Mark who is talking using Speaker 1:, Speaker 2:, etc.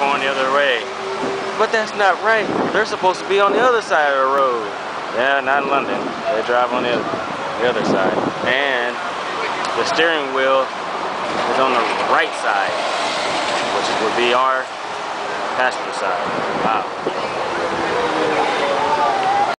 Speaker 1: going the other way. But that's not right. They're supposed to be on the other side of the road. Yeah, not in London. They drive on the other, the other side. And the steering wheel is on the right side, which would be our passenger side. Wow.